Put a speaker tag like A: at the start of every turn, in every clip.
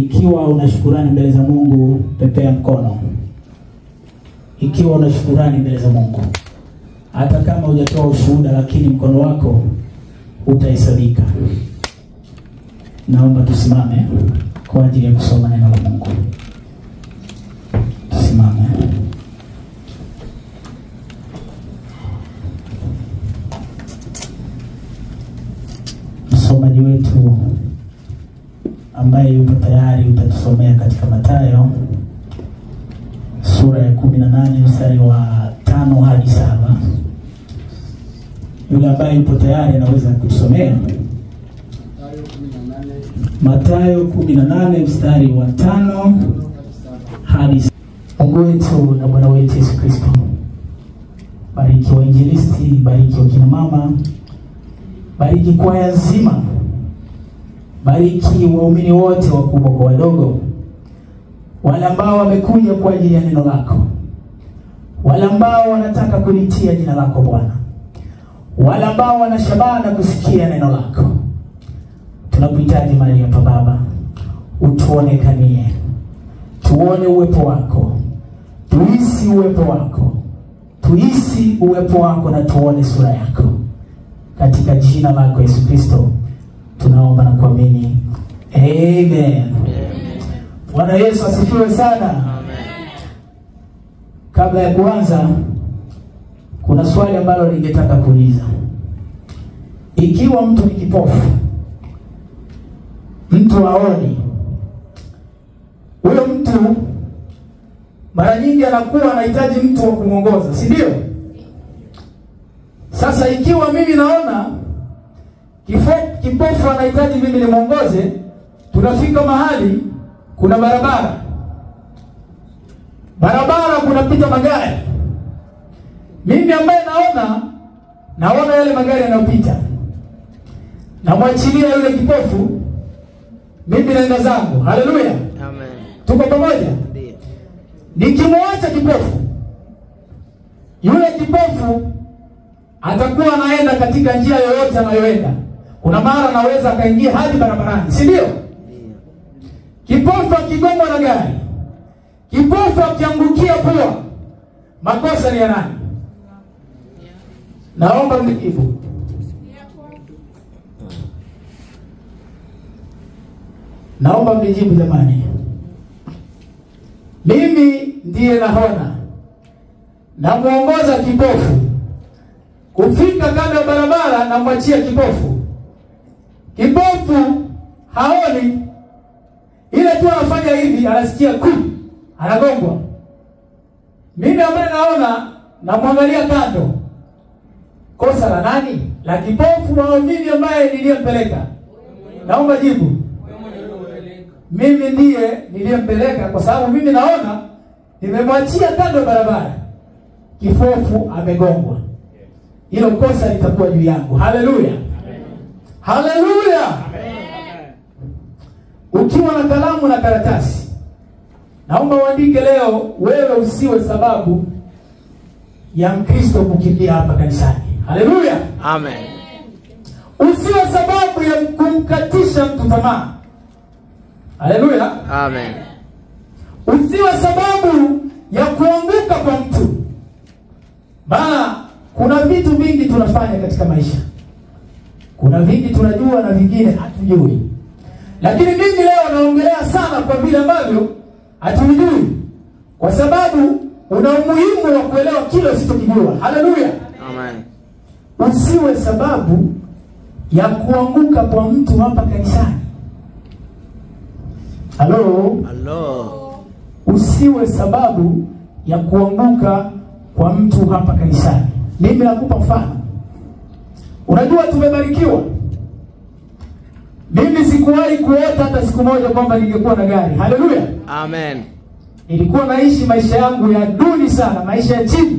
A: Ikiwa una shukurani mbele za Mungu, pepea mkono. Ikiwa una shukurani mbele za Mungu, hata kama hujatoa ushuhuda, lakini mkono wako utahesabika. Naomba tusimame kwa ajili ya kusoma neno la Mungu. Tusimame. Msomaji wetu ambaye yupo tayari utatusomea katika Mathayo sura ya kumi na nane mstari wa tano hadi saba. Yule ambaye yupo tayari anaweza kutusomea Mathayo kumi na nane mstari wa tano hadi saba. Mungu wetu na Bwana wetu Yesu Kristo, bariki wainjilisti, bariki wakina mama, bariki kwaya nzima, bariki waumini wote wakubwa kwa wadogo, wale ambao wamekuja kwa ajili ya neno lako, wale ambao wanataka kulitia jina lako Bwana, wale ambao wanashabana kusikia neno lako. Tunakuhitaji mahali hapa Baba, utuonekanie, tuone uwepo wako, tuhisi uwepo wako, tuhisi uwepo wako na tuone sura yako, katika jina lako Yesu Kristo tunaomba na kuamini, amen. Bwana Yesu asifiwe sana. amen. Kabla ya kuanza, kuna swali ambalo ningetaka kuuliza. Ikiwa mtu ni kipofu, mtu aoni huyo mtu mara nyingi anakuwa anahitaji mtu wa kumwongoza, si ndio? Sasa ikiwa mimi naona kifo- kipofu anahitaji mimi nimwongoze, tunafika mahali kuna barabara, barabara kunapita magari. Mimi ambaye naona naona yale magari yanayopita, namwachilia yule kipofu, mimi naenda zangu. Haleluya,
B: Amen.
A: tuko pamoja?
B: Ndiyo.
A: Nikimwacha kipofu, yule kipofu atakuwa anaenda katika njia yoyote anayoenda. Kuna mara anaweza akaingia hadi barabarani, si ndio? Kipofu akigongwa na gari, kipofu akiangukia pua, makosa ni ya nani? Naomba mnijibu. Naomba mnijibu jamani. Mimi ndiye naona, namwongoza kipofu kufika kando ya barabara, namwachia kipofu. Haoni, ile tu anafanya hivi, anasikia ku, anagongwa. Mimi ambaye naona, namwangalia kando. Kosa la nani? La kipofu au mimi ambaye niliyempeleka? Naomba jibu. Mimi ndiye niliyempeleka, kwa sababu mimi naona nimemwachia kando barabara, kipofu amegongwa. Hilo kosa litakuwa juu yangu. Haleluya, haleluya. Ukiwa na kalamu na karatasi, naomba uandike leo, wewe usiwe sababu ya Mkristo kukimbia hapa kanisani. Haleluya,
B: Amen.
A: usiwe sababu ya kumkatisha mtu tamaa. Haleluya,
B: Amen.
A: usiwe sababu ya kuanguka kwa mtu, maana kuna vitu vingi tunafanya katika maisha. Kuna vingi tunajua na vingine hatujui, lakini mimi leo naongelea sana kwa vile ambavyo hatujui, kwa sababu una umuhimu wa kuelewa kile usichokijua. Haleluya,
B: Amen.
A: usiwe sababu ya kuanguka kwa mtu hapa kanisani. Halo,
B: Hello.
A: usiwe sababu ya kuanguka kwa mtu hapa kanisani. Mimi nakupa mfano. Unajua tumebarikiwa. Mimi sikuwahi kuota hata siku moja kwamba ningekuwa na gari. Haleluya!
B: Amen.
A: Nilikuwa naishi maisha yangu ya duni sana, maisha ya chini.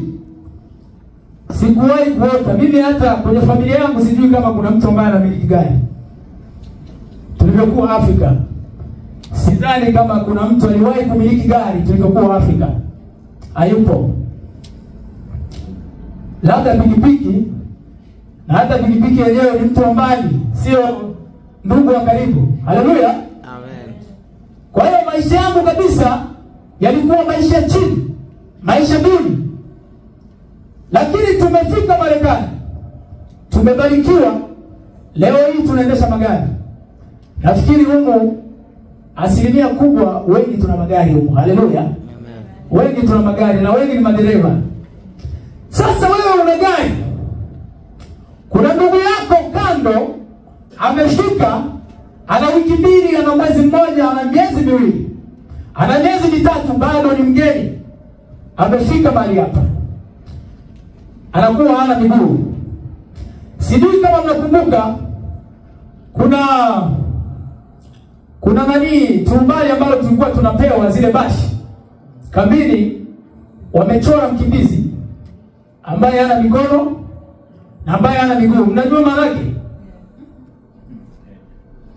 A: Sikuwahi kuota. Mimi hata kwenye familia yangu sijui kama kuna mtu ambaye anamiliki gari. Tulivyokuwa Afrika, sidhani kama kuna mtu aliwahi kumiliki gari tulivyokuwa Afrika. Hayupo. Labda pikipiki, na hata pikipiki yenyewe ni mtu wa mbali, sio ndugu wa karibu. Haleluya!
B: Amen.
A: Kwa hiyo maisha yangu kabisa yalikuwa maisha chini, maisha duni, lakini tumefika Marekani, tumebarikiwa. Leo hii tunaendesha magari. Nafikiri humu asilimia kubwa wengi tuna magari humu. Haleluya!
B: Amen.
A: wengi tuna magari na wengi ni madereva. Sasa wewe una gari, kuna ndugu yako kando amefika, ana wiki mbili, ana mwezi mmoja, ana miezi miwili, ana miezi mitatu, bado ni mgeni, amefika mahali hapa, anakuwa hana miguu. Sijui kama mnakumbuka, kuna kuna nani tumbali ambalo tulikuwa tunapewa zile bashi kambini wamechora mkimbizi ambaye hana mikono na ambaye hana miguu. Mnajua maana yake?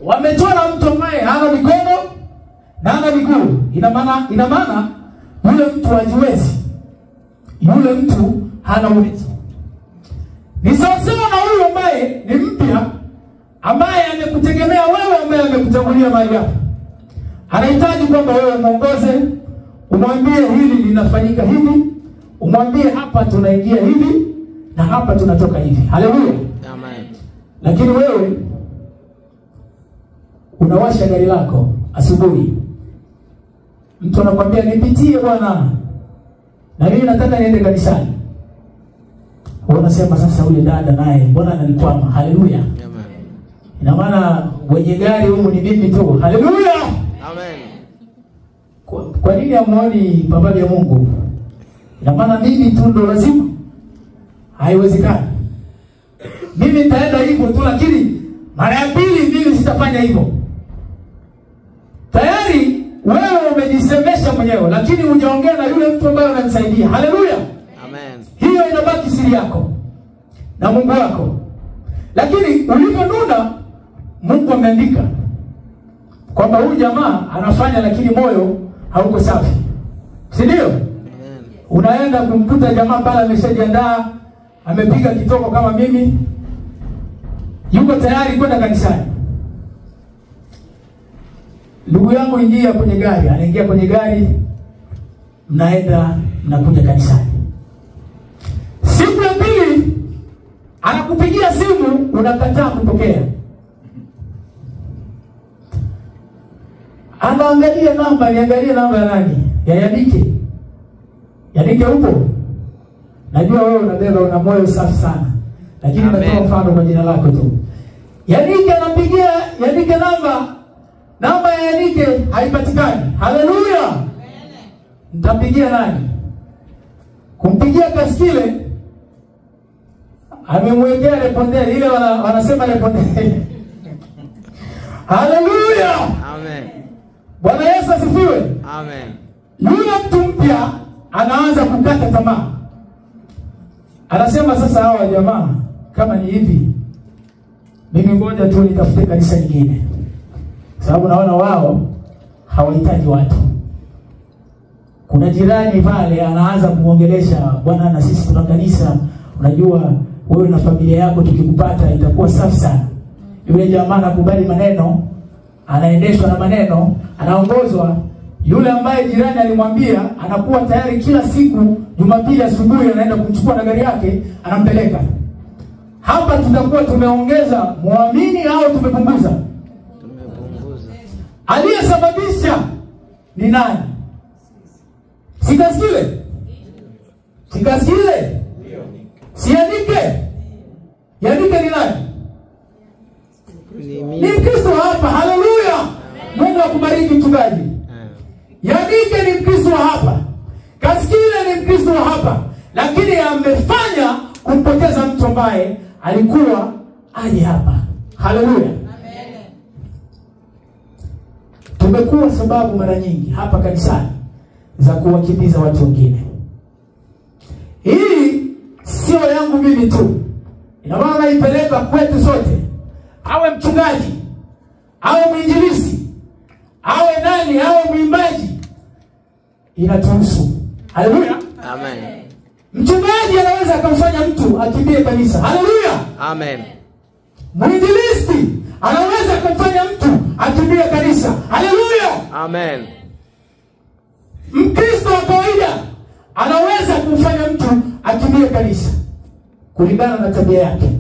A: Wamechora mtu ambaye hana mikono na hana miguu. Ina maana ina maana yule mtu hajiwezi, yule mtu hana uwezo. Ni sawasawa na huyu ambaye ni mpya, ambaye amekutegemea wewe, ambaye amekutangulia mahali hapa, anahitaji kwamba wewe mwongoze umwambie hili linafanyika hivi, umwambie hapa tunaingia hivi na hapa tunatoka hivi. Haleluya!
B: Amen.
A: Lakini wewe unawasha gari lako asubuhi, mtu anakwambia nipitie bwana, na mimi nataka niende kanisani. Unasema sasa, huyu dada naye mbona ananikwama? Haleluya! Ina maana wenye gari humu ni mimi tu. Haleluya!
B: Amen.
A: Kwa, kwa nini hamuoni baba ya Mungu? Ina maana mimi tu ndo lazima? Haiwezekani. Mimi nitaenda hivyo tu, lakini mara ya pili mimi sitafanya hivyo. Wewe umejisemesha mwenyewe, lakini hujaongea na yule mtu ambaye unamsaidia. Haleluya!
B: Amen.
A: Hiyo inabaki siri yako na Mungu wako, lakini ulivyonuna, Mungu ameandika kwamba huyu jamaa anafanya, lakini moyo hauko safi, si ndio? Unaenda kumkuta jamaa pale ameshajiandaa, amepiga kitoko kama mimi, yuko tayari kwenda kanisani. Ndugu yangu, ingia kwenye gari. Anaingia kwenye gari, mnaenda mnakuja kanisani. Siku ya pili anakupigia simu, unakataa kupokea. Anaangalia namba, niangalie namba ya nani? Ya Yadike. Yadike upo? Najua wewe unabeba, una moyo safi sana, lakini natoa mfano kwa jina lako tu. yadike anapigia yadike namba, namba ya Yanike haipatikani. Haleluya! Mtampigia nani? Kumpigia Kaskile amemwekea repondeli ile, wana, wanasema repondeli. Haleluya!
B: Amen.
A: Bwana Yesu asifiwe.
B: Amen.
A: Yule mtu mpya anaanza kukata tamaa, anasema sasa, hawa jamaa kama ni hivi, mimi ngoja tu nitafute kanisa lingine, sababu naona wao hawahitaji watu. Kuna jirani pale anaanza kumwongelesha, bwana, na sisi tuna kanisa, unajua wewe na familia yako tukikupata itakuwa safi sana. Yule jamaa anakubali maneno, anaendeshwa na maneno, anaongozwa. Yule ambaye jirani alimwambia anakuwa tayari kila siku Jumapili asubuhi anaenda kumchukua na gari yake anampeleka. Hapa tutakuwa tumeongeza muamini au tumepunguza?
B: Tumepunguza.
A: Aliyesababisha ni nani? Sikaskile, sikaskile, siandike. Yandike ni nani?
B: Ni.
A: Mkristo hapa. Haleluya! Mungu akubariki mchungaji. Yandike ni Mkristo wa hapa, Kaskile ni Mkristo wa hapa, lakini amefanya kumpoteza mtu ambaye alikuwa aje hapa. Haleluya! Tumekuwa sababu mara nyingi hapa kanisani za kuwakimbiza watu wengine. Hii sio yangu mimi tu, ina maana naipeleka kwetu sote, awe mchungaji, awe mwinjilisi, awe nani, awe mwimbaji, inatuhusu. Haleluya!
B: Amen.
A: Mchungaji anaweza akamfanya mtu akimbie kanisa. Haleluya!
B: Amen.
A: Mwinjilisti anaweza kumfanya mtu akimbie kanisa. Haleluya!
B: Amen.
A: mkristo wa kawaida anaweza kumfanya mtu akimbie kanisa kulingana na tabia yake.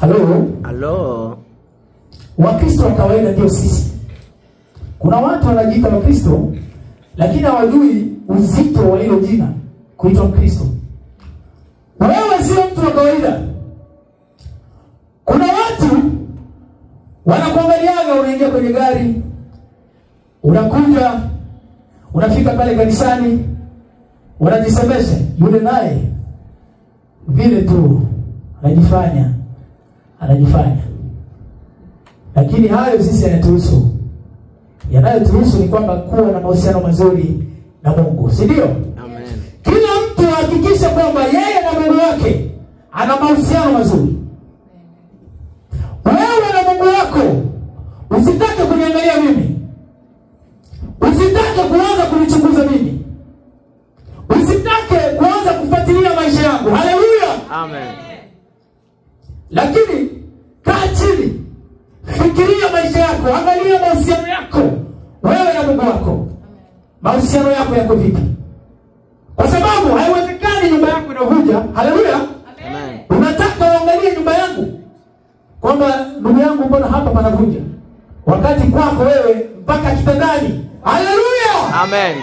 A: Halo?
B: Halo.
A: wakristo wa kawaida ndio sisi. Kuna watu wanajiita wakristo lakini hawajui uzito wa hilo jina kuitwa mkristo. Wewe sio mtu wa kawaida kuna watu wanakuangaliaga unaingia kwenye gari unakuja unafika pale kanisani unajisemesha yule naye vile tu anajifanya anajifanya. Lakini hayo sisi yanatuhusu yanayotuhusu ni kwamba kuwa na mahusiano mazuri na mungu si ndio?
B: Amen.
A: kila mtu ahakikishe kwamba yeye na mungu wake ana mahusiano mazuri wewe na mungu wako. Usitake kuniangalia mimi. Usitake kuanza kunichunguza mimi. Usitake kuanza kufuatilia maisha yangu. Haleluya.
B: Amen.
A: lakini kaa chini. Fikiria maisha yako. Angalia mahusiano yako. Wewe na mungu wako. Mahusiano yako yako vipi? Kwa sababu haiwezekani nyumba yako inavuja haleluya.
B: Amen.
A: unataka uangalie nyumba yangu kwamba ndugu yangu mbona hapa panavuja wakati kwako wewe mpaka kitandani. Haleluya!
B: Amen.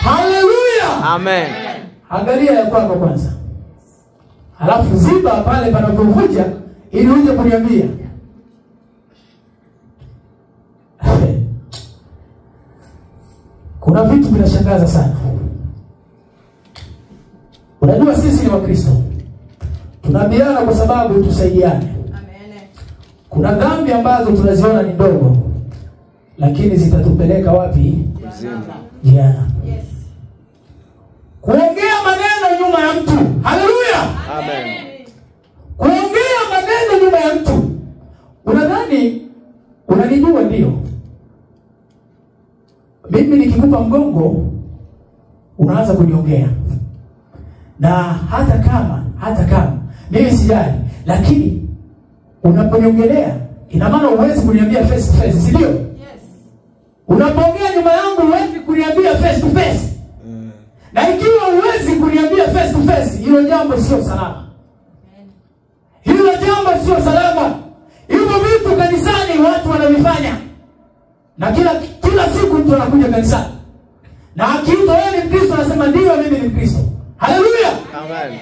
A: haleluya!
B: Amen.
A: angalia ya kwako kwanza. Halafu ziba pale panapovuja ili uje kuniambia. Kuna vitu vinashangaza sana. Unajua sisi ni wakristo. Tunaambiana kwa sababu tusaidiane kuna dhambi ambazo tunaziona ni ndogo lakini zitatupeleka wapi? Jana. Kuongea maneno nyuma ya mtu. Haleluya!
B: Amen.
A: kuongea maneno nyuma ya mtu. Unadhani unanijua? Ndio. Mimi nikikupa mgongo unaanza kuniongea. Na hata kama hata kama mimi sijali lakini unaponiongelea ina maana huwezi kuniambia face to face si ndio? Unapoongea nyuma yangu huwezi kuniambia face to face.
B: Mm.
A: na ikiwa huwezi kuniambia face to face hilo jambo sio salama. Hilo jambo sio salama. Hivyo vitu kanisani watu wanavifanya. Na kila kila siku mtu anakuja kanisani. Na akiitwa yeye ni mkristo anasema ndio mimi ni mkristo. Haleluya!
B: Amen.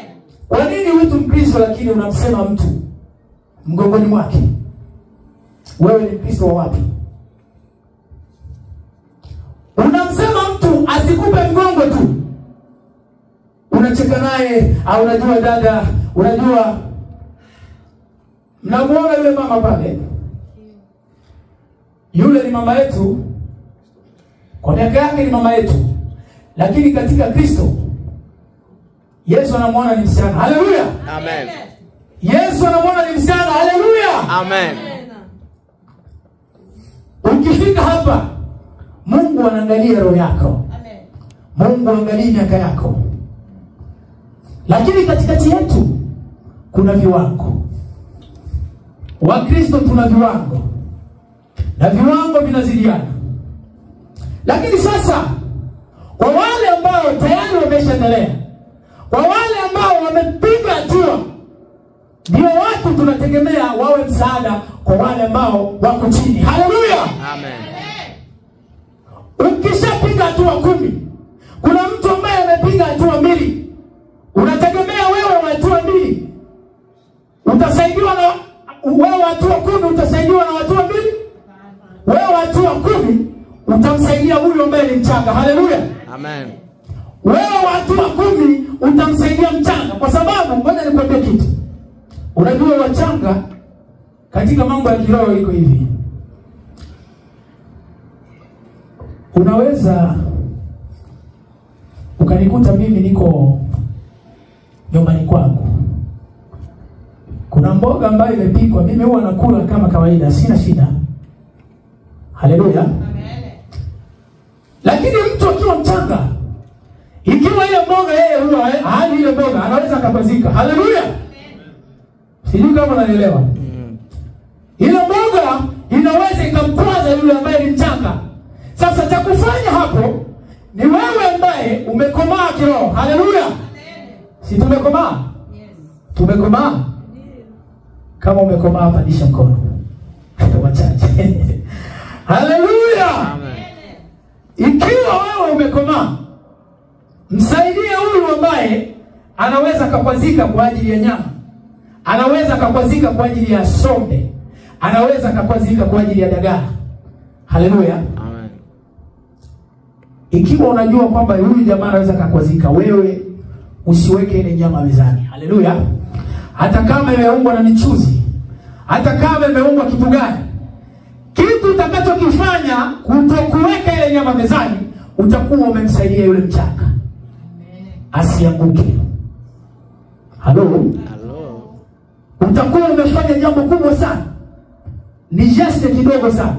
A: kwa nini mtu mkristo lakini unamsema mtu mgongoni mwake. Wewe ni mkristo wa wapi? Unamsema mtu asikupe mgongo tu. Unacheka naye au unajua dada unajua mnamuona yule mama pale? Yule ni mama yetu. Kwa miaka yake ni mama yetu. Lakini katika kristo yesu anamwona ni msichana. Haleluya!
B: Amen.
A: Yesu anamwona ni msichana. Haleluya!
B: Amen.
A: ukifika hapa mungu anaangalia roho yako. Amen. mungu anaangalia miaka yako. Lakini katikati yetu kuna viwango. Wakristo tuna viwango. Na viwango vinazidiana lakini sasa kwa wale ambao tayari wameshaendelea kwa wale ambao wamepiga hatua ndio watu tunategemea wawe msaada kwa wale ambao wako chini. Haleluya!
B: Amen.
A: ukishapiga hatua kumi kuna mtu ambaye amepiga hatua mbili. Unategemea wewe wa hatua mbili. Utasaidiwa na wewe hatua kumi utasaidiwa na hatua mbili. Wewe hatua kumi utamsaidia huyo ambaye ni mchanga. Haleluya!
B: Amen.
A: wewe wa hatua kumi utamsaidia mchanga. Kwa sababu ngoja nikwambie kitu unajua wachanga katika mambo ya kiroho iko hivi. Unaweza ukanikuta mimi niko nyumbani kwangu. Kuna mboga ambayo imepikwa mimi huwa nakula kama kawaida sina shida. Haleluya. Lakini mtu akiwa mchanga ikiwa ile mboga yeye huwa hali ile mboga anaweza akapazika. Haleluya sijui kama unanielewa
B: Mm.
A: mboga inaweza ikamkwaza yule ambaye ni mchanga. Sasa cha kufanya hapo ni wewe ambaye umekomaa kiroho. Haleluya! Si tumekomaa? Tumekomaa. Kama umekomaa, pandisha mkono wachache. Haleluya!
B: Amen.
A: Ikiwa wewe umekomaa, msaidie huyu ambaye anaweza akakwazika kwa ajili ya nyama, anaweza akakwazika kwa ajili ya sombe, anaweza akakwazika kwa ajili ya dagaa. Haleluya!
B: Amen.
A: Ikiwa unajua kwamba huyu jamaa anaweza akakwazika, wewe usiweke ile nyama mezani. Haleluya! hata kama imeungwa na michuzi, hata kama imeungwa kitu gani, kitu utakachokifanya kutokuweka ile nyama mezani, utakuwa umemsaidia yule mchaka asianguke. Halo. Utakuwa umefanya jambo kubwa sana, ni geste kidogo sana,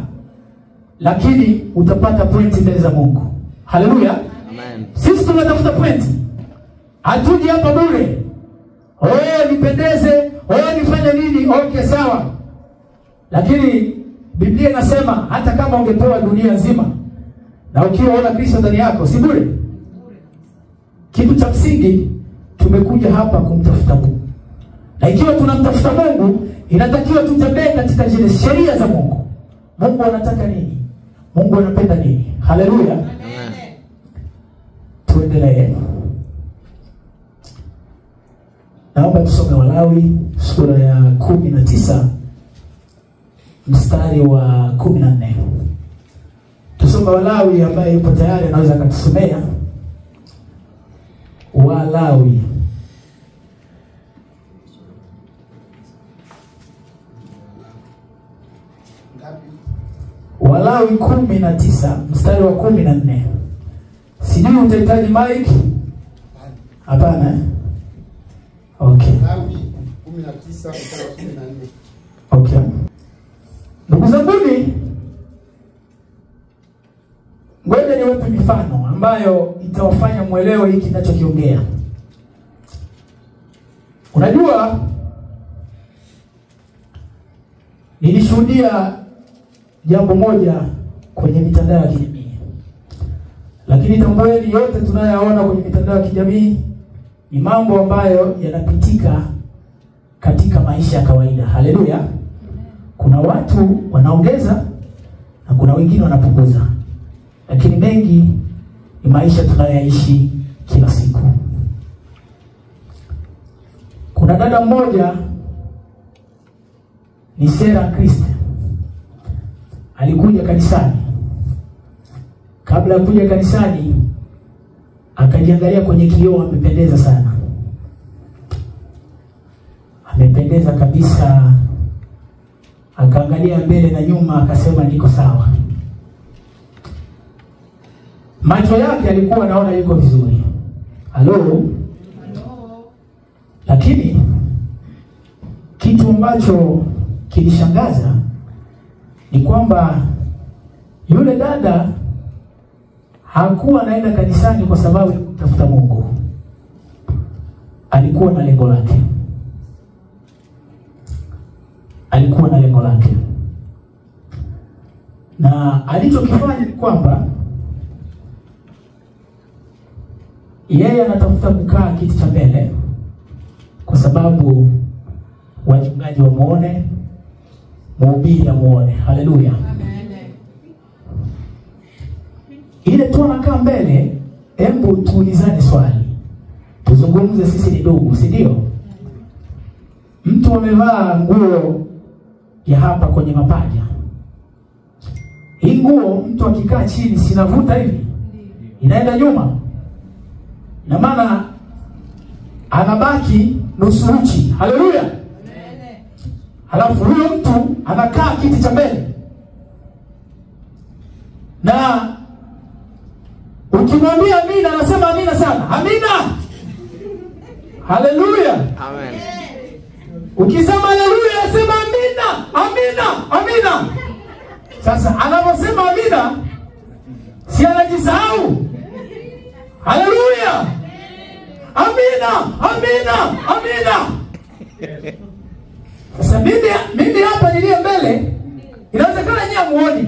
A: lakini utapata pointi mbele za Mungu. Haleluya!
B: Amen.
A: Sisi tunatafuta pointi, hatuji hapa bure. Oh, nipendeze, oh, nifanye nini? Okay, sawa, lakini Biblia inasema hata kama ungepewa dunia nzima na ukiwa ona Kristo ndani yako, si bure. Kitu cha msingi, tumekuja hapa kumtafuta Mungu, na ikiwa tunamtafuta Mungu, inatakiwa tutembee katika zile sheria za Mungu. Mungu anataka nini? Mungu anapenda nini? Haleluya!
B: Amen.
A: Tuendelee. Naomba tusome Walawi sura ya kumi na tisa mstari wa kumi na nne. Tusome Walawi, ambaye yupo tayari anaweza akatusomea Walawi Walawi kumi na tisa mstari wa kumi na nne. Sijui utahitaji mike Hapana. eh? Okay. Okay. Ndugu zanguni, ngoja niwape mifano ambayo itawafanya mwelewe hiki ninachokiongea. Unajua, nilishuhudia jambo moja kwenye mitandao ya kijamii, lakini tambueni, yote tunayoyaona kwenye mitandao ya kijamii ni mambo ambayo yanapitika katika maisha ya kawaida. Haleluya! Kuna watu wanaongeza na kuna wengine wanapunguza, lakini mengi ni maisha tunayoyaishi kila siku. Kuna dada mmoja ni Sera Kriste, alikuja kanisani. Kabla ya kuja kanisani, akajiangalia kwenye kioo, amependeza sana, amependeza kabisa akaangalia mbele na nyuma, akasema niko sawa. Macho yake alikuwa anaona yuko vizuri, halo. Lakini kitu ambacho kilishangaza ni kwamba yule dada hakuwa anaenda kanisani kwa sababu ya kutafuta Mungu, alikuwa na lengo lake. Alikuwa na lengo lake, na alichokifanya ni kwamba yeye anatafuta kukaa kiti cha mbele kwa sababu wachungaji wamuone, mhubiri amuone. Haleluya! Ile tu anakaa mbele. Hebu tuulizane swali, tuzungumze, sisi ni ndugu, si ndio? Mtu amevaa nguo ya hapa kwenye mapaja. Hii nguo mtu akikaa chini sinavuta hivi, inaenda nyuma, na maana anabaki nusu uchi. Haleluya! Halafu huyo mtu anakaa kiti cha mbele, na ukimwambia amina, anasema amina sana, amina, haleluya.
B: Amen.
A: Ukisema haleluya, sema amina, amina, amina. Sasa anaposema amina, si anajisahau? Haleluya, amina, amina, amina. Sasa mimi mimi hapa niliye mbele inawezekana nyinyi hamuoni.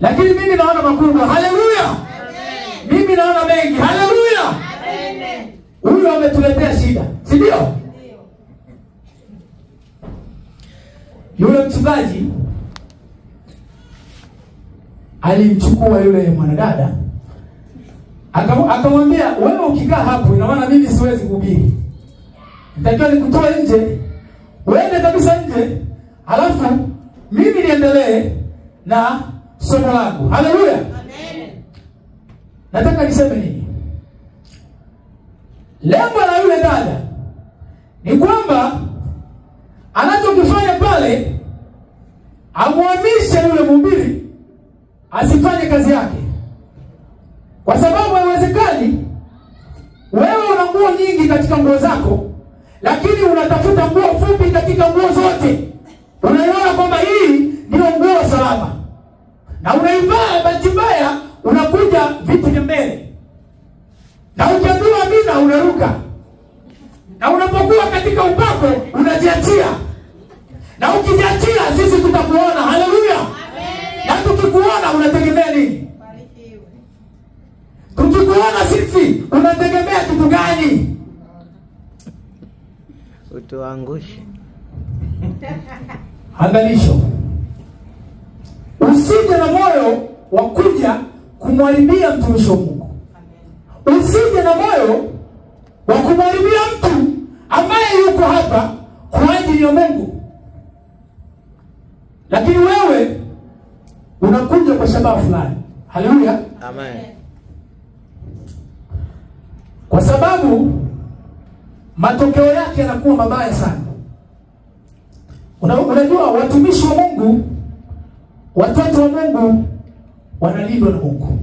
A: Lakini mimi naona makubwa. Haleluya! Amen. mimi naona mengi. Haleluya! Amen. huyu ametuletea shida si ndio? Yule mchungaji alimchukua yule mwanadada Aka- akamwambia wewe ukikaa hapo ina maana mimi siwezi kuhubiri. Nitakiwa nikutoe nje uende kabisa nje. Alafu mimi niendelee na somo langu. Haleluya. Nataka niseme nini? Lengo la yule dada ni kwamba anachokifanya pale amwamishe yule mhubiri asifanye kazi yake. Kwa sababu haiwezekani wewe una nguo nyingi katika nguo zako lakini unatafuta nguo fupi katika nguo zote. Unaiona kwamba hii ndio nguo salama. Na unaivaa bahati mbaya unakuja viti vya mbele. Na ukiambiwa amina unaruka. Na unapokuwa katika upako unajiachia. Na ukijiachia sisi tutakuona. Haleluya! Na tukikuona unategemea nini? Tukikuona sisi unategemea kitu gani
B: utuangushe.
A: Angalisho. Usije na moyo wa kuja kumharibia mtumishi wa mungu. Usije na moyo wa kumharibia mtu ambaye yuko hapa kwa ajili ya mungu. Lakini wewe unakuja kwa sababu fulani. Haleluya.
B: Amen.
A: Kwa sababu matokeo yake yanakuwa mabaya sana. Una, unajua watumishi wa mungu watoto wa mungu wanalindwa na mungu.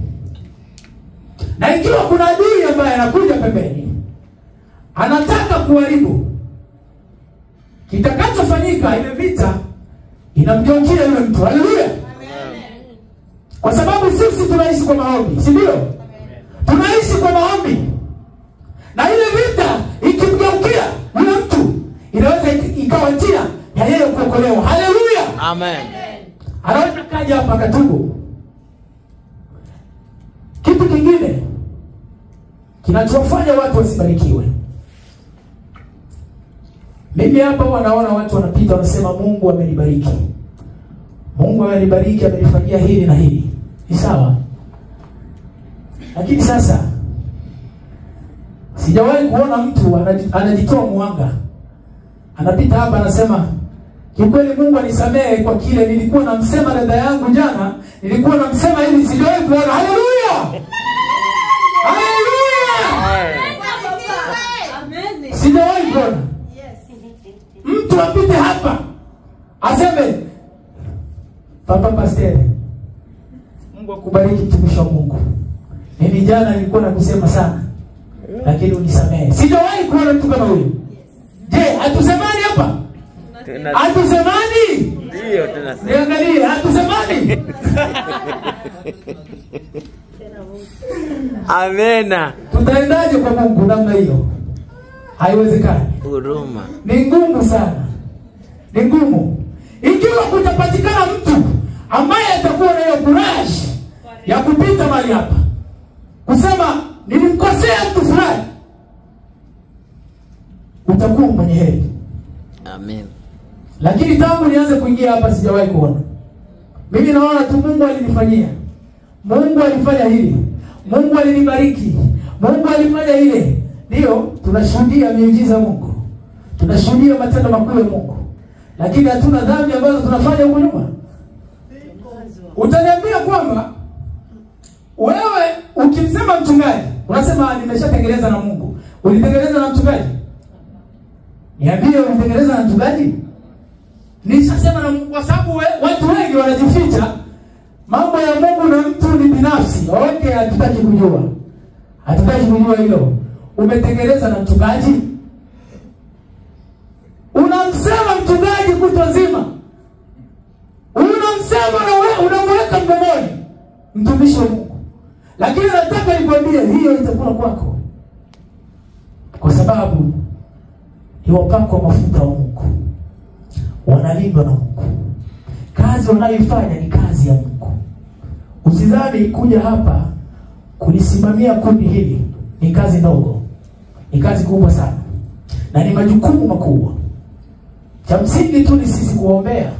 A: Na ikiwa kuna adui ambaye anakuja pembeni anataka kuharibu kitakachofanyika ile vita inamgeukia yule mtu. Haleluya! Kwa sababu sisi tunaishi kwa maombi si ndio? Tunaishi kwa maombi. Na ile vita mtu inaweza ikawa njia ya yeye kuokolewa. Haleluya!
B: Amen.
A: Anaweza kaja hapa akatubu kitu kingine kinachofanya watu wasibarikiwe. Mimi hapa wanaona watu wanapita wanasema mungu amenibariki. Mungu amenibariki amenifanyia hili na hili. Ni sawa. Lakini sasa sijawahi kuona mtu anajitoa mwanga. Anapita hapa anasema kiukweli mungu anisamehe kwa kile nilikuwa namsema dada yangu jana nilikuwa namsema hivi sijawahi kuona. Haleluya! Haleluya! Sijawahi kuona. Mtu apite hapa aseme papa pastere mungu akubariki mtumishi mungu. Mimi jana nilikuwa nakusema sana lakini unisamehe. Sijawahi kuona mtu kama huyu. Je hatusemani hapa? Hatusemani?
B: Ndio, tunasema
A: niangalie hatusemani?
B: Amena.
A: Tutaendaje kwa mungu namna hiyo? Haiwezekani.
B: Huruma.
A: Ni ngumu sana. Ni ngumu. Ikiwa kutapatikana mtu ambaye atakuwa na hiyo kurash ya kupita mali hapa kusema nilimkosea mtu fulani. Utakuwa mwenye heri.
B: Amen.
A: Lakini tangu nianze kuingia hapa sijawahi kuona. Mimi naona tu mungu alinifanyia. Mungu alifanya hili. Mungu alinibariki. Mungu alifanya ile. Ndiyo tunashuhudia miujiza mungu. Tunashuhudia matendo makuu ya mungu. Lakini hatuna dhambi ambazo tunafanya huko nyuma. Utaniambia kwamba wewe ukimsema mchungaji unasema "Ah, nimeshatengeneza na mungu. Ulitengeneza na mchungaji? Niambie ulitengeneza na mchungaji? Nishasema na Mungu kwa sababu watu wengi wanajificha. Mambo ya mungu na mtu ni binafsi. Okay hatutaki kujua. Hatutaki kujua hilo. Umetengeneza na mchungaji? Unamsema mchungaji kutwa nzima. Unamsema na wewe unamweka mdomoni. Mtumishi wa mungu lakini nataka nikwambie hiyo itakuwa kwako. Kwa sababu ni mafuta wa mungu. Wanalindwa na mungu. Kazi wanayoifanya ni kazi ya Mungu. Usidhani kuja hapa kulisimamia kundi hili. Ni kazi ndogo, ni kazi kubwa sana. Na ni majukumu makubwa. Cha msingi tu ni sisi kuombea,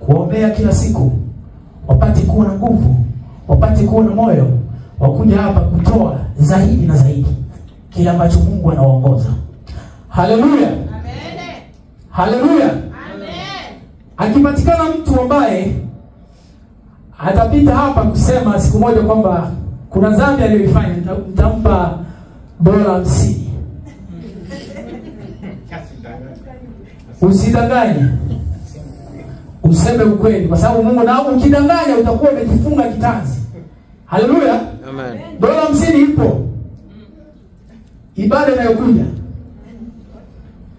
A: kuombea kila siku, wapate kuwa na nguvu, wapate kuwa na moyo wakuja hapa kutoa zaidi na zaidi kile ambacho Mungu anawaongoza. Haleluya, haleluya. Akipatikana mtu ambaye atapita hapa kusema siku moja kwamba kuna dhambi aliyoifanya, nita- nitampa dola hamsini. Usidanganye, useme ukweli, kwa sababu Mungu na ukidanganya utakuwa umejifunga kitanzi. Haleluya,
B: Amen.
A: dola hamsini ipo ibada inayokuja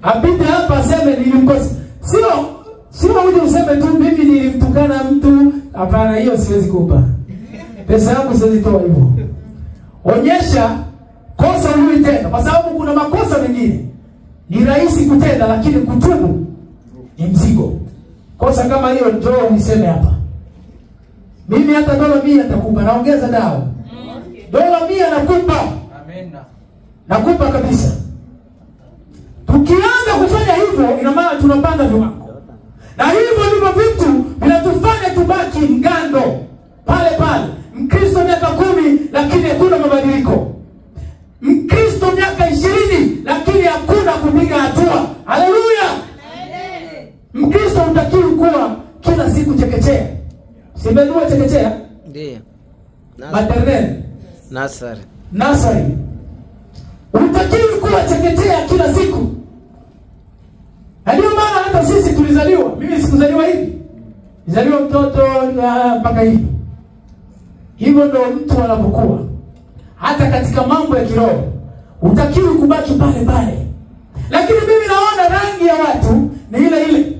A: apite hapa aseme nilimkosa. Sio sio uje useme tu mimi nilimtukana mtu. Hapana, hiyo siwezi kupa pesa yangu, siwezi toa hivyo. Onyesha kosa ulilotenda, kwa sababu kuna makosa mengine ni rahisi kutenda, lakini kutubu ni mzigo. Kosa kama hiyo, njoo niseme hapa. Mimi hata dola mia nitakupa, naongeza dawa dola mia nakupa, nakupa kabisa. Tukianza kufanya hivyo, ina maana tunapanda viwango, na hivyo ndivyo vitu vinatufanya tubaki ngando pale pale. Mkristo miaka kumi, lakini hakuna mabadiliko. Mkristo miaka ishirini, lakini hakuna kupiga hatua. Haleluya! Mkristo hutakiwi kuwa kila siku chekechea. Simejua chekechea,
B: Ndiyo. maternel?
A: Maternelle
B: Nasari.
A: nasari utakiwi kuwa chekechea kila siku. Na ndio maana hata sisi tulizaliwa. Mimi sikuzaliwa hivi. Nizaliwa mtoto na mpaka hivi. Hivyo ndo mtu anapokuwa. Hata katika mambo ya kiroho utakiwi kubaki pale pale. Lakini mimi naona rangi ya watu ni ile ile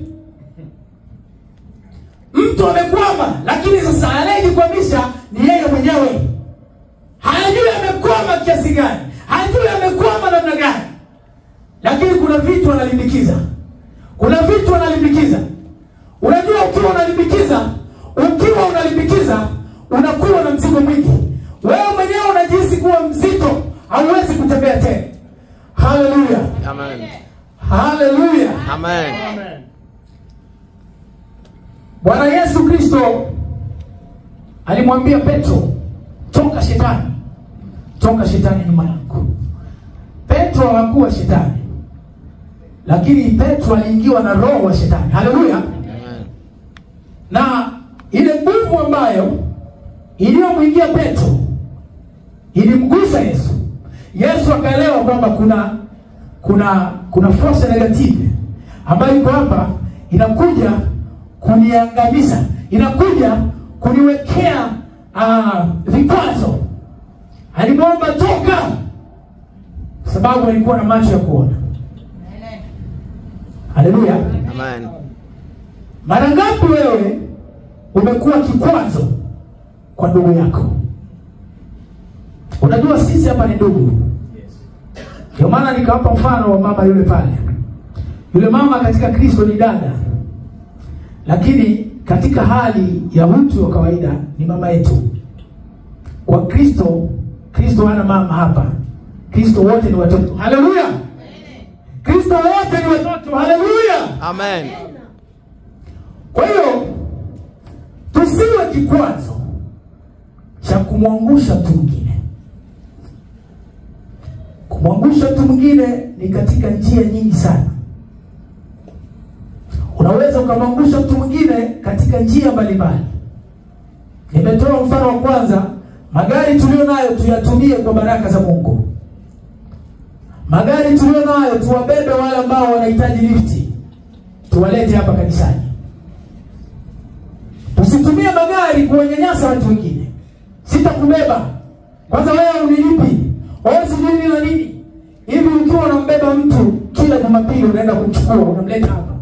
A: mtu amekwama lakini sasa anayejikwamisha ni yeye mwenyewe hajui amekwama kiasi gani, hajui amekwama namna gani, lakini kuna vitu analimbikiza, kuna vitu analimbikiza. Unajua, ukiwa unalimbikiza, ukiwa unalimbikiza, unakuwa na mzigo mwingi, wewe mwenyewe unajihisi kuwa mzito, hauwezi kutembea tena. Haleluya,
B: Amen.
A: haleluya.
B: Amen.
A: Bwana Yesu Kristo alimwambia Petro, toka shetani, toka shetani nyuma yangu. Petro hakuwa shetani, lakini Petro aliingiwa na roho wa shetani. Haleluya! Na ile nguvu ambayo iliyomwingia Petro ilimgusa Yesu. Yesu akaelewa kwamba kuna kuna kuna force negative ambayo iko hapa inakuja kuniangamiza, inakuja kuniwekea uh, vikwazo. Alimwomba toka, kwa sababu alikuwa na macho ya kuona. Haleluya!
B: Amen.
A: Mara ngapi wewe umekuwa kikwazo kwa ndugu yako? Unajua sisi hapa ni ndugu, ndio maana nikawapa mfano wa mama yule pale. Yule mama katika Kristo ni dada, lakini katika hali ya mtu wa kawaida ni mama yetu. Kwa Kristo, Kristo hana mama hapa. Kristo wote ni watoto. Haleluya! Kristo wote ni watoto. Haleluya!
B: Amen.
A: Kwa hiyo tusiwe kikwazo cha kumwangusha mtu mwingine. Kumwangusha mtu mwingine ni katika njia nyingi sana. Unaweza ukamwangusha mtu mwingine katika njia mbalimbali. Nimetoa mfano wa kwanza, magari tulio nayo tuyatumie kwa baraka za Mungu. Magari tulio nayo tuwabebe wale ambao wanahitaji lifti, tuwalete hapa kanisani. Usitumie magari kuwanyanyasa watu wengine. Sitakubeba kwanza, wewe unilipi, wewe sijui na nini hivi. Ukiwa unambeba mtu kila Jumapili, unaenda kumchukua unamleta hapa,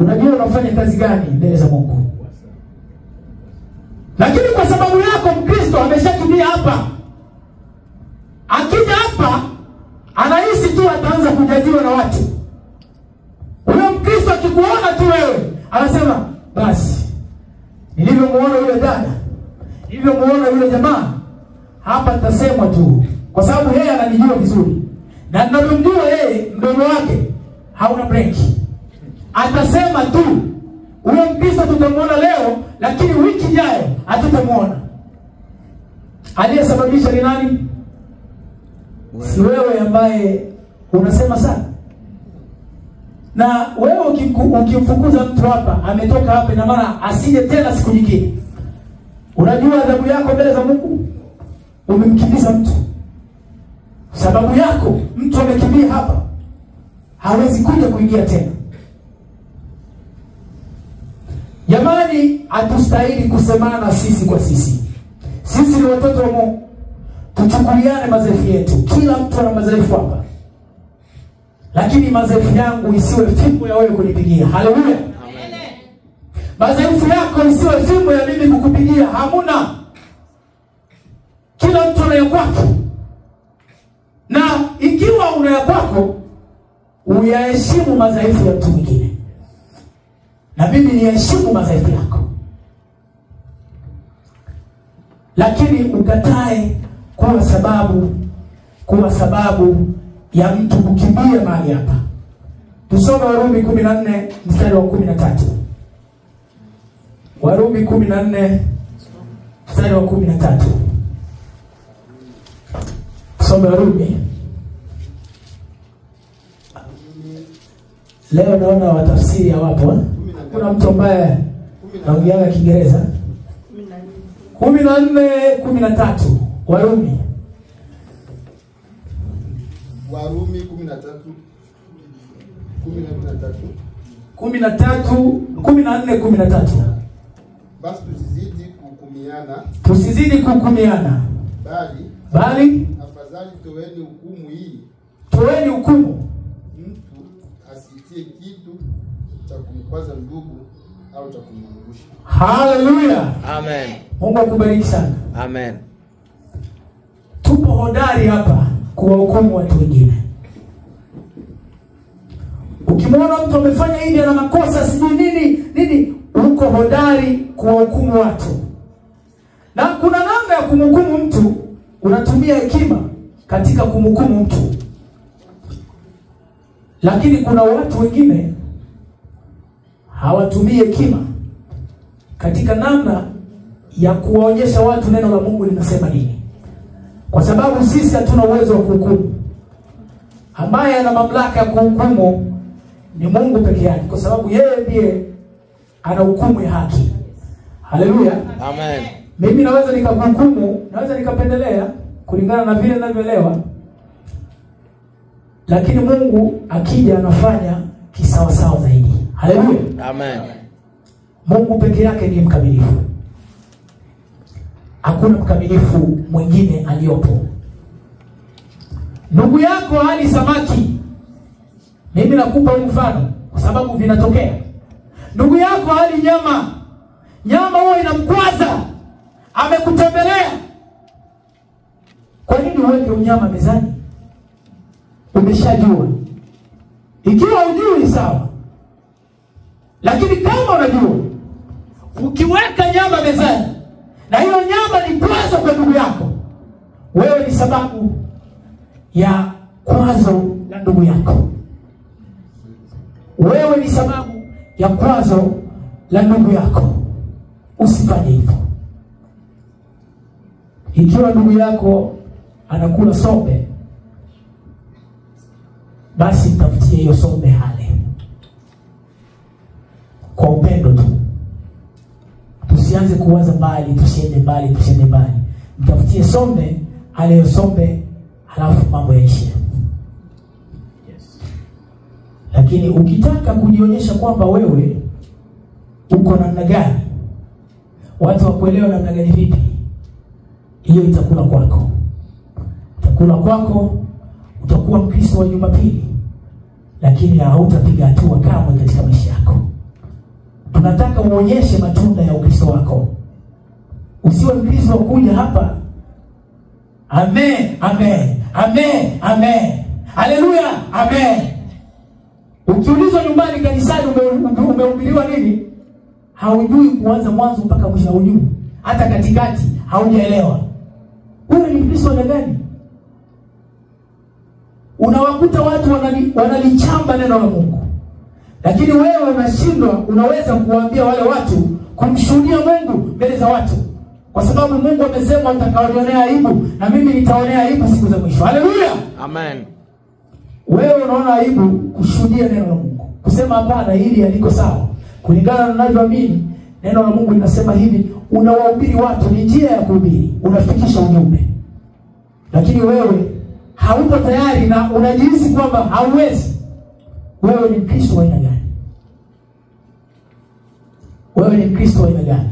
A: unajua unafanya kazi gani mbele za Mungu? Lakini kwa sababu yako Mkristo ameshakimbia hapa, akija hapa anahisi tu ataanza kujajiwa na watu. Huyo Mkristo akikuona tu wewe anasema basi nilivyomuona yule dada nilivyomuona yule jamaa hapa nitasemwa tu kwa sababu yeye ananijua vizuri na ninavyomjua yeye mdomo wake hauna breki atasema tu huyo mkristo tutamwona leo lakini wiki ijayo hatutamwona. Aliyesababisha ni nani? Si wewe. ambaye unasema sana. Na wewe ukimfukuza mtu hapa ametoka hapa ina maana asije tena siku nyingine. Unajua adhabu yako mbele za mungu? Umemkimbiza mtu. Sababu yako mtu amekimbia hapa hawezi kuja kuingia tena jamani hatustahili kusemana sisi kwa sisi. Sisi ni watoto wa mungu. Tuchukuliane madhaifu yetu. Kila mtu ana madhaifu hapa. Lakini madhaifu yangu isiwe fimbo ya wewe kunipigia. Haleluya. Madhaifu yako isiwe fimbo ya mimi kukupigia. Hamuna. Kila mtu anaya kwake. Na ikiwa unaya kwako uyaheshimu madhaifu ya mtu mwingine na mimi niheshimu madhaifu yako. Lakini ukatae kuwa sababu kuwa sababu ya mtu kukimbia mahali hapa. Tusome warumi kumi na nne mstari wa kumi na tatu. Warumi kumi na nne mstari wa kumi na tatu. Tusome warumi. Leo naona watafsiri hawapo eh? Kuna mtu ambaye naongeaga kiingereza? Kumi na nne kumi na tatu. Warumi.
C: Warumi kumi na tatu. Kumi na tatu.
A: Kumi na tatu kumi na nne kumi na tatu.
C: Basi tusizidi kuhukumiana,
A: tusizidi kuhukumiana.
C: Bali
A: bali
C: afadhali toweni hukumu hii,
A: toeni hukumu
C: kumkwaza ndugu au cha kumwangusha.
A: haleluya
B: Amen.
A: mungu akubariki sana
B: Amen.
A: tupo hodari hapa kuwahukumu watu wengine ukimwona mtu amefanya hivi ana makosa sijui nini nini uko hodari kuwahukumu watu na kuna namna ya kumhukumu mtu unatumia hekima katika kumhukumu mtu lakini kuna watu wengine hawatumii hekima katika namna ya kuwaonyesha watu neno la mungu linasema nini. Kwa sababu sisi hatuna uwezo wa kuhukumu. Ambaye ana mamlaka ya kuhukumu ni mungu peke yake kwa sababu yeye ndiye ana hukumu ya haki. Haleluya.
B: Amen.
A: mimi naweza nikakuhukumu naweza nikapendelea kulingana na vile ninavyoelewa. Lakini mungu akija anafanya kisawasawa zaidi haleluya.
B: Amen.
A: mungu peke yake ni mkamilifu. Hakuna mkamilifu mwingine aliyopo. Ndugu yako hali samaki. Mimi nakupa huu mfano kwa sababu vinatokea. Ndugu yako hali nyama. Nyama huwa inamkwaza. Amekutembelea. Kwa nini uweke unyama mezani? Umeshajua. Ikiwa ujui sawa lakini kama unajua ukiweka nyama mezani na hiyo nyama ni kwazo kwa ndugu yako wewe ni sababu ya kwazo la ndugu yako. Wewe ni sababu ya kwazo la ndugu yako. Usifanye hivyo. Ikiwa ndugu yako anakula sombe basi mtafutie hiyo sombe hale kwa upendo tu. Tusianze kuwaza mbali tusiende mbali tusiende mbali. Mtafutie sombe aleyo sombe halafu mambo yaishia lakini ukitaka kujionyesha kwamba wewe uko namna gani watu wakuelewa namna gani vipi hiyo itakula kwako. Itakula kwako utakuwa mkristo wa jumapili lakini hautapiga hatua kamwe katika maisha yako tunataka uonyeshe matunda ya ukristo wako. Usiwe mkristo kuja hapa. Amen amen amen amen. Haleluya amen. Ukiulizwa nyumbani kanisani ume- ume- nini? Haujui kuanza mwanzo mpaka mwisho haujui. Hata katikati haujaelewa. Wewe ni mkristo aina gani? Unawakuta watu wanali- wanalichamba neno la mungu lakini wewe unashindwa unaweza kuwaambia wale watu kumshuhudia mungu mbele za watu. Kwa sababu mungu amesema utakaonionea aibu na mimi nitaonea aibu siku za mwisho. Haleluya!
B: Amen.
A: wewe unaona aibu kushuhudia neno la mungu. Kusema hapana hili haliko sawa. Kulingana na ninavyoamini neno la mungu linasema hivi unawahubiri watu ni njia ya kuhubiri unafikisha ujumbe. Lakini wewe haupo tayari na unajihisi kwamba hauwezi. Wewe ni mkristo wa aina wewe ni mkristo aina gani?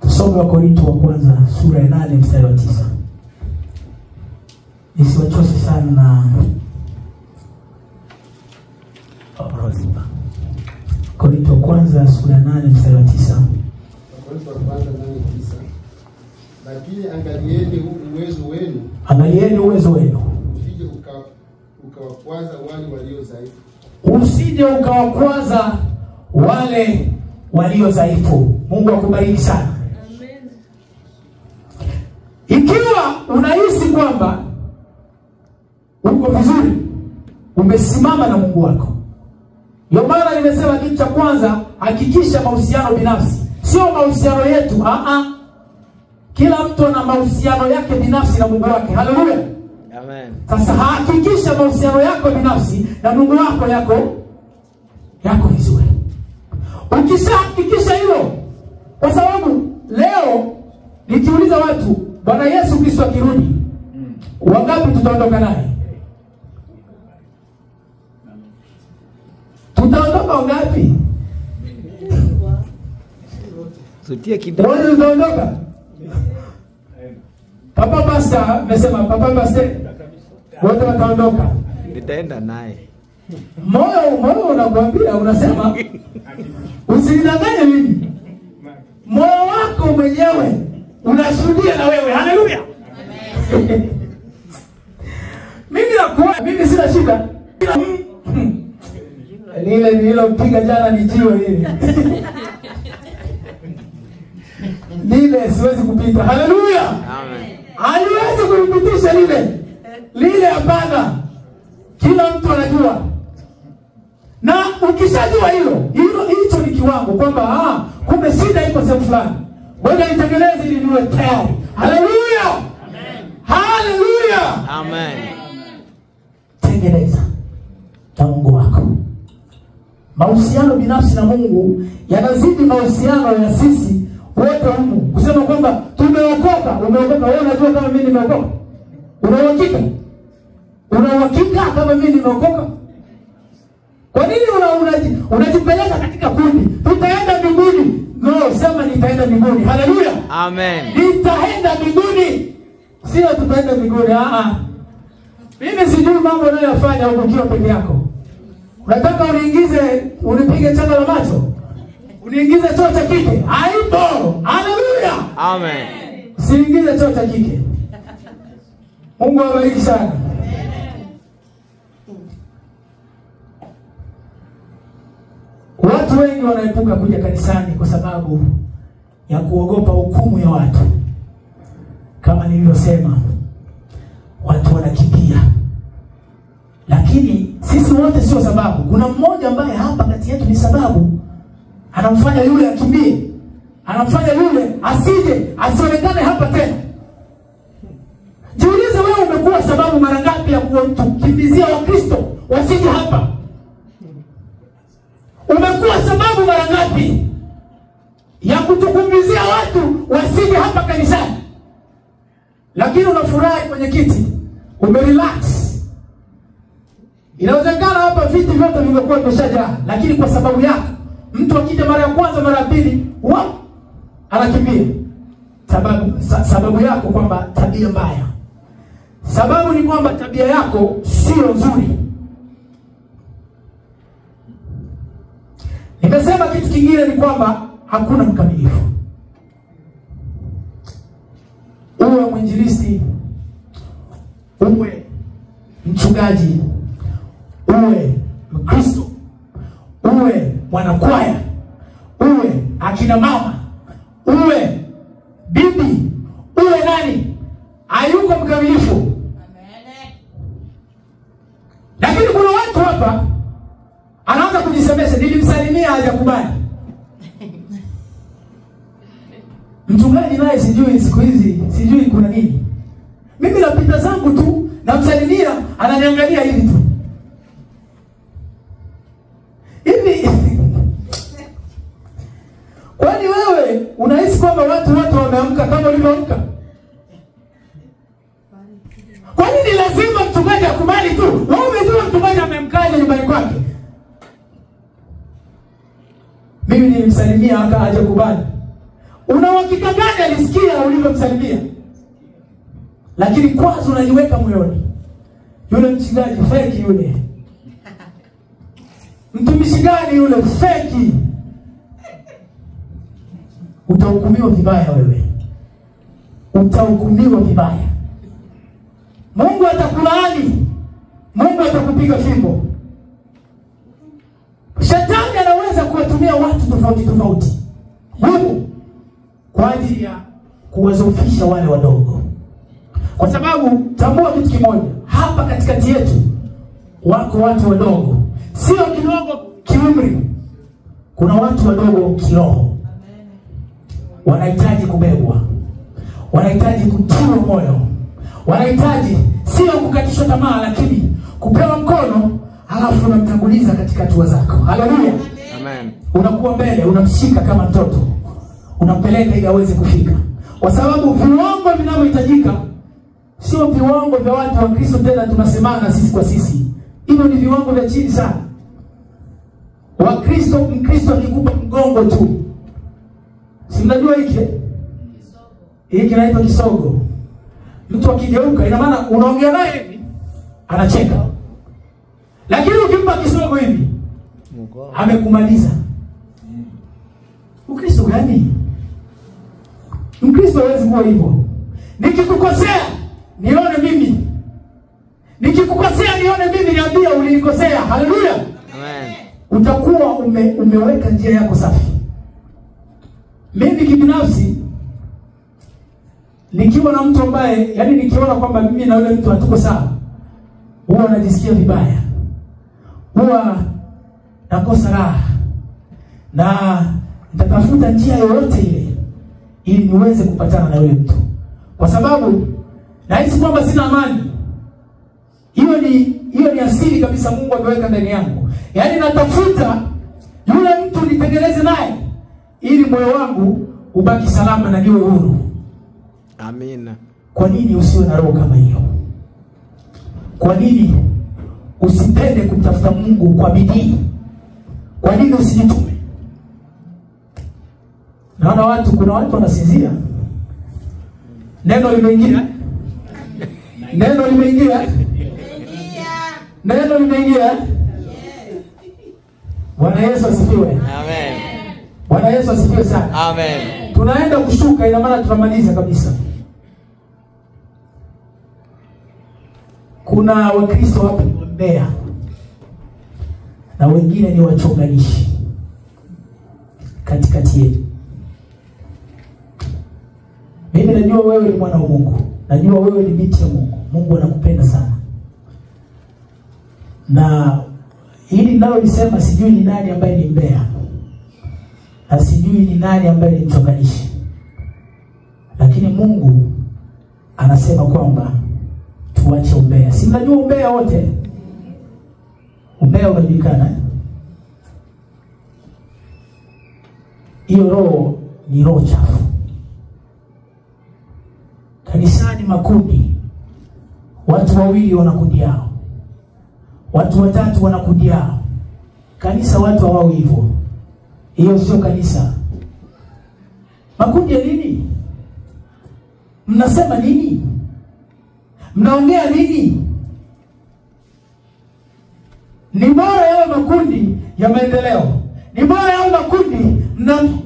A: Tusome wakorinto wa kwanza sura ya nane mstari wa tisa. Nisiwachoshe sana na korinto wa kwanza sura ya nane mstari wa tisa.
C: Lakini angalieni uwezo wenu.
A: Angalieni uwezo wenu.
C: Usije uka- ukawakwaza wale walio dhaifu.
A: Usije ukawakwaza wale walio dhaifu. Mungu akubariki sana. Ikiwa unahisi kwamba uko vizuri umesimama na mungu wako. Ndio maana nimesema kitu cha kwanza hakikisha mahusiano binafsi. Sio mahusiano yetu Aa. kila mtu ana mahusiano yake binafsi na mungu wake. Haleluya
B: Amen.
A: sasa hakikisha mahusiano yako binafsi na mungu wako yako yako vizuri ukishahakikisha hilo kwa sababu leo nikiuliza watu bwana yesu kristo akirudi mm. wangapi tutaondoka naye tutaondoka wangapi
B: Sutia kidogo.
A: wote tutaondoka papa pasta amesema papa pasta wote wataondoka.
B: Nitaenda naye.
A: moyo moyo unakwambia unasema usinidanganye mimi. Moyo wako mwenyewe unashuhudia na wewe. Haleluya. Mimi nakuwa mimi sina shida. Lile nililompiga jana ni jiwe hili. Lile siwezi kupita. Haleluya.
B: Amen.
A: haliwezi kulipitisha lile lile ambalo kila mtu anajua. Na ukishajua hilo hilo hicho ni kiwango kwamba ah, kumbe shida iko sehemu fulani. Bwana nitengeneze ili niwe tayari. Haleluya! Haleluya!
B: Amen.
A: tengeneza na mungu wako. Mahusiano binafsi na mungu yanazidi mahusiano ya sisi wote humu. Kusema kwamba tumeokoka umeokoka. Wewe unajua kama mimi nimeokoka? Una uhakika una uhakika kama mimi nimeokoka? Kwa nini una- unaji- unajipeleka katika kundi? Tutaenda mbinguni. No sema nitaenda mbinguni. Haleluya.
B: Amen.
A: nitaenda mbinguni. Sio tutaenda mbinguni. Ah, ah. mimi sijui mambo unayofanya huko ukiwa peke yako. Unataka uniingize unipige changa la macho? Uniingize choo cha kike? Haipo. Haleluya.
B: Amen.
A: Siingize choo cha kike. Mungu awabariki sana watu wengi wanaepuka kuja kanisani kwa sababu ya kuogopa hukumu ya watu. Kama nilivyosema watu wanakimbia. Lakini sisi wote sio sababu. Kuna mmoja ambaye hapa kati yetu ni sababu. Anamfanya yule akimbie. Anamfanya yule asije asionekane hapa tena. Jiulize wewe umekuwa sababu mara ngapi ya kutukimbizia wakristo wasije hapa hapa kanisani. Lakini unafurahi kwenye kiti umerelax. Inawezekana hapa viti vyote vimekuwa vimeshajaa lakini kwa sababu yako mtu akija mara ya kwanza mara ya pili wa anakimbia. Sababu sa, sababu yako kwamba tabia mbaya. Sababu ni kwamba tabia yako sio nzuri. Nimesema kitu kingine ni kwamba hakuna mkamilifu mwinjilisti uwe mchungaji uwe mkristo uwe mwanakwaya uwe akina mama uwe bibi uwe nani hayuko mkamilifu. Lakini kuna watu hapa anaanza kujisemesha nilimsalimia hajakubali mchungaji naye sijui siku hizi sijui kuna nini. Mimi napita zangu tu namsalimia ananiangalia hivi tu. Hivi kwani wewe unahisi kwamba watu watu wameamka kama ulivyoamka? Kwa nini lazima mchungaji akubali tu? Wewe umejua mchungaji amemkaja nyumbani kwake. Mimi nilimsalimia akaaje hajakubali una uhakika gani alisikia ulivyomsalimia? Lakini kwanza unajiweka moyoni. Yule mchungaji feki yule. Mtumishi gani yule? Feki utahukumiwa vibaya wewe. Utahukumiwa vibaya. Mungu atakulaani. Mungu atakupiga fimbo. Shetani anaweza kuwatumia watu tofauti tofauti. Humu kwa ajili ya kuwazofisha wale wadogo. Kwa sababu tambua kitu kimoja hapa katikati yetu wako watu wadogo. Sio kidogo kiumri kuna watu wadogo kiroho. Wanahitaji kubebwa wanahitaji kutiwa moyo wanahitaji sio kukatishwa tamaa lakini kupewa mkono alafu unamtanguliza katika hatua zako. Haleluya!
B: Amen.
A: unakuwa mbele unamshika kama mtoto unampeleka ili aweze kufika. Kwa sababu viwango vinavyohitajika sio viwango vya watu wa kristo tena tunasemana sisi kwa sisi. Hivyo ni viwango vya chini sana. Wakristo mkristo akikupa mgongo tu. Si mnajua hiki? Hii hiki kinaitwa kisogo. Mtu akigeuka ina maana unaongea naye hivi anacheka. Lakini ukimpa kisogo hivi amekumaliza. Ukristo gani mkristo hawezi kuwa hivyo. Nikikukosea nione mimi. Nikikukosea nione mimi niambia ulinikosea. Haleluya.
B: Amen.
A: utakuwa ume, umeweka njia yako safi. Mimi kibinafsi nikiwa na mtu ambaye yani nikiona kwamba mimi na yule mtu hatuko sawa huwa najisikia vibaya. Huwa nakosa raha. Na nitatafuta njia yoyote ile ili niweze kupatana na yule mtu. Kwa sababu nahisi kwamba sina amani. Hiyo ni hiyo ni asili kabisa mungu ameweka ndani yangu. Yaani natafuta yule mtu nitengeneze naye ili moyo wangu ubaki salama na niwe huru.
B: Amina.
A: kwa nini usiwe na roho kama hiyo? Kwa nini usipende kumtafuta mungu kwa bidii? Kwa nini usijitume naona watu kuna watu wanasinzia neno limeingia. Neno limeingia. Neno limeingia. Bwana yesu asifiwe.
B: Amen.
A: bwana yesu asifiwe sana.
B: Amen.
A: tunaenda kushuka ina maana tunamaliza kabisa. Kuna wakristo hapa Mbeya na wengine ni wachonganishi katikati yetu najua wewe ni mwana wa mungu. Najua wewe ni miti ya mungu. Mungu anakupenda sana. Na hili nalolisema sijui ni nani ambaye ni mbea na sijui ni nani ambaye ni mchonganishi. Lakini mungu anasema kwamba tuache umbea. Si mnajua umbea wote? Umbea unajulikana eh? hiyo roho ni roho chafu kanisani makundi watu wawili wana kundi yao watu watatu wana kundi yao. Kanisa watu hawao hivyo. Hiyo sio kanisa. Makundi ya nini? Mnasema nini? Mnaongea nini? Ni bora yawe makundi ya maendeleo. Ni bora yawe makundi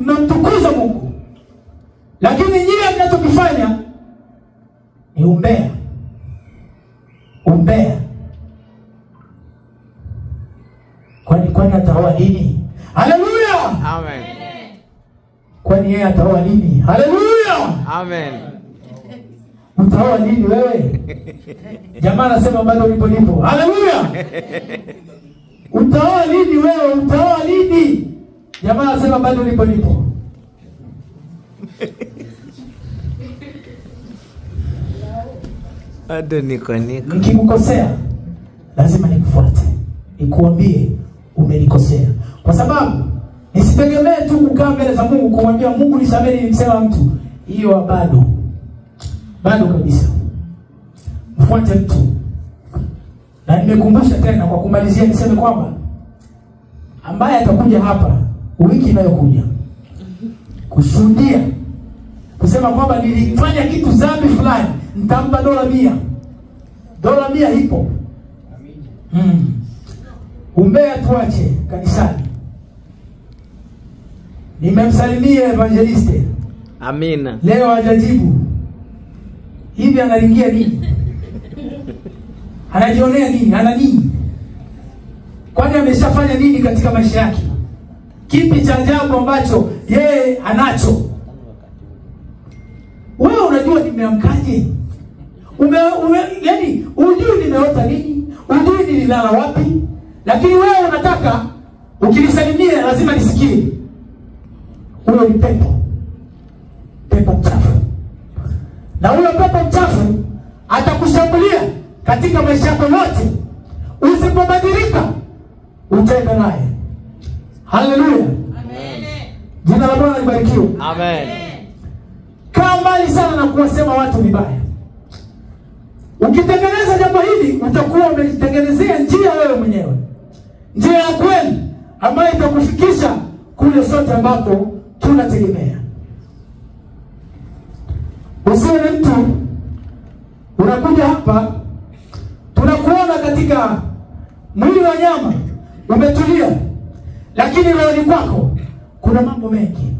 A: mnamtukuza mungu. Lakini nyie mnachokifanya ni umbea. Umbea. Kwani kwani ataoa lini haleluya!
B: Amen.
A: kwani yeye ataoa lini haleluya!
B: Amen.
A: utaoa lini wewe? Jamaa anasema bado lipo lipo. Haleluya! Utaoa lini wewe? Utaoa lini jamaa anasema bado lipo lipo
B: Bado niko niko.
A: nikikukosea lazima nikufuate. Nikuambie umenikosea. Kwa sababu nisitegemee tu kukaa mbele za mungu kumwambia mungu nisamehe, nilimsema mtu. Hiyo bado. Bado kabisa. Mfuate mtu. Na nimekumbusha tena kwa kumalizia niseme kwamba ambaye atakuja hapa wiki inayokuja kushuhudia kusema kwamba nilifanya kitu dhambi fulani nitampa dola mia. Dola mia hipo mm. umbea tuache kanisani. Nimemsalimia evangeliste.
B: Amina.
A: leo hajajibu. Hivi analingia nini? Anajionea nini? Ana nini? Kwani ameshafanya nini katika maisha yake? Kipi cha ajabu ambacho yeye anacho? Wewe unajua nimeamkaje ume, ume, yani ujui nimeota nini? Ujui nililala wapi? Lakini wewe unataka ukinisalimia lazima nisikie. Huyo ni pepo. Pepo mchafu. Na huyo pepo mchafu atakushambulia katika maisha yako yote. Usipobadilika utende naye. Haleluya. Jina la bwana libarikiwe.
B: Amen.
A: kaa mbali sana na kuwasema watu vibaya ukitengeneza jambo hili utakuwa umejitengenezea njia wewe mwenyewe. Njia ya kweli ambayo itakufikisha kule sote ambako tunategemea. Usiwe ni mtu unakuja hapa tunakuona katika mwili wa nyama umetulia lakini rohoni kwako kuna mambo mengi.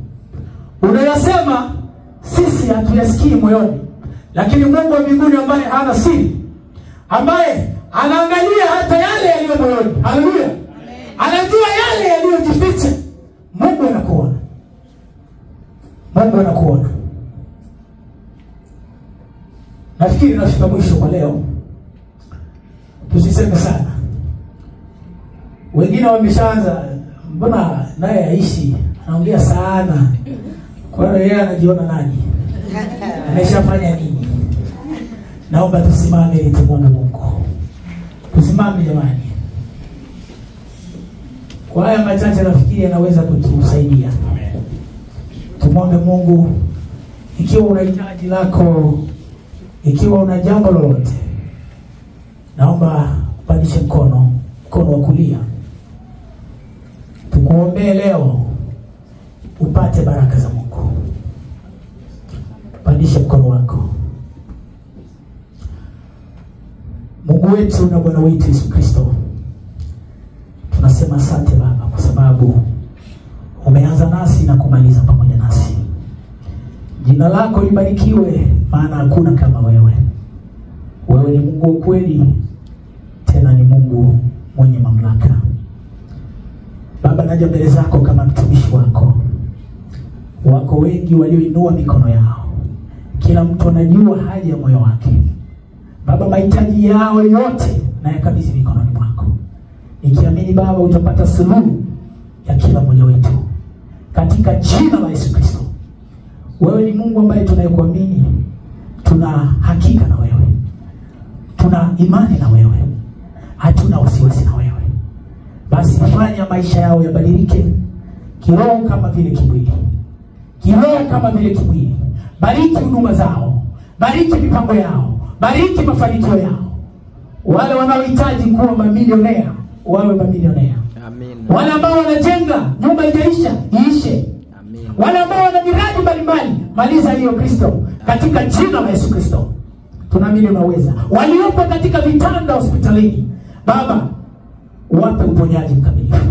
A: Unayasema sisi hatuyasikii moyoni lakini mungu wa mbinguni ambaye hana siri ambaye anaangalia hata yale yaliyo moyoni. Haleluya. Anajua yale yaliyojificha. Mungu anakuona. Mungu anakuona. Nafikiri nafika mwisho kwa leo. Tusiseme sana. Wengine wameshaanza mbona naye aishi anaongea sana. Kwa hiyo yeye anajiona nani? Ameshafanya nini naomba tusimame ili tumwone mungu. Tusimame jamani. Kwa haya machache nafikiri anaweza kutusaidia. Tumwombe mungu ikiwa una hitaji lako ikiwa una jambo lolote naomba upandishe mkono mkono wa kulia. Tukuombee leo upate baraka za mungu. Upandishe mkono wako mungu wetu na bwana wetu yesu kristo tunasema asante baba kwa sababu umeanza nasi na kumaliza pamoja nasi. Jina lako libarikiwe maana hakuna kama wewe. Wewe ni mungu wa kweli tena ni mungu mwenye mamlaka. Baba naja mbele zako kama mtumishi wako. Wako wengi walioinua mikono yao. Kila mtu anajua haja ya moyo wake baba mahitaji yao yote na yakabidhi mikononi mwako. Nikiamini baba utapata suluhu ya kila mmoja wetu. Katika jina la yesu kristo. Wewe ni mungu ambaye tunayekuamini. Tuna hakika na wewe. Tuna imani na wewe. Hatuna wasiwasi na wewe. Basi fanya maisha yao yabadilike. Kiroho kama vile kimwili. Kiroho kama vile kimwili. Bariki huduma zao. Bariki mipango yao bariki mafanikio yao. Wale wanaohitaji kuwa mamilionea wawe mamilionea.
B: Amina.
A: wale ambao wanajenga nyumba ijaisha iishe.
B: Amina.
A: wale ambao wana miradi mbalimbali maliza hiyo kristo. Katika jina la yesu kristo tunaamini unaweza waliopo katika vitanda hospitalini baba wape uponyaji mkamilifu.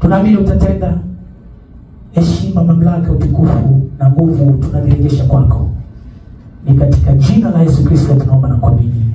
A: Tunaamini utatenda. Heshima mamlaka utukufu na nguvu tunavirejesha kwako ni katika jina la Yesu Kristo tunaomba na kuamini.